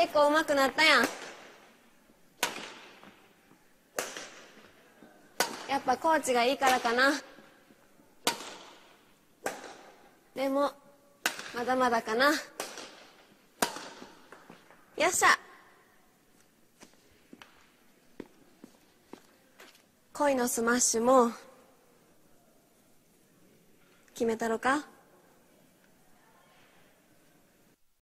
結構うまくなったやん。やっぱコーチがいいからかな。でもまだまだかな。よっしゃ。恋のスマッシュも決めたろか？